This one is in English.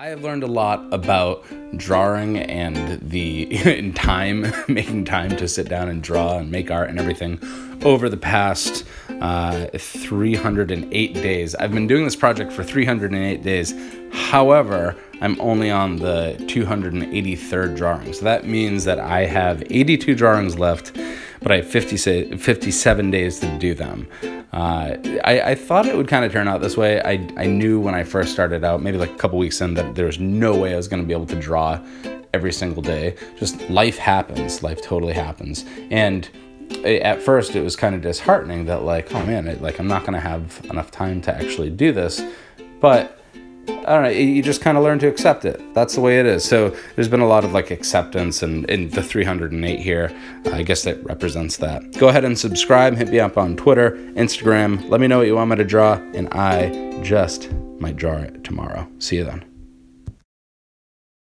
I have learned a lot about drawing and the in time, making time to sit down and draw and make art and everything over the past uh, 308 days. I've been doing this project for 308 days. However, I'm only on the 283rd drawing. So that means that I have 82 drawings left, but I have 50, 57 days to do them. Uh, I, I, thought it would kind of turn out this way. I, I knew when I first started out, maybe like a couple weeks in, that there was no way I was going to be able to draw every single day. Just life happens. Life totally happens. And at first, it was kind of disheartening that like, oh man, it, like I'm not going to have enough time to actually do this. But I don't know, you just kind of learn to accept it. That's the way it is. So there's been a lot of like acceptance and in the 308 here, uh, I guess that represents that. Go ahead and subscribe, hit me up on Twitter, Instagram. Let me know what you want me to draw, and I just might draw it tomorrow. See you then.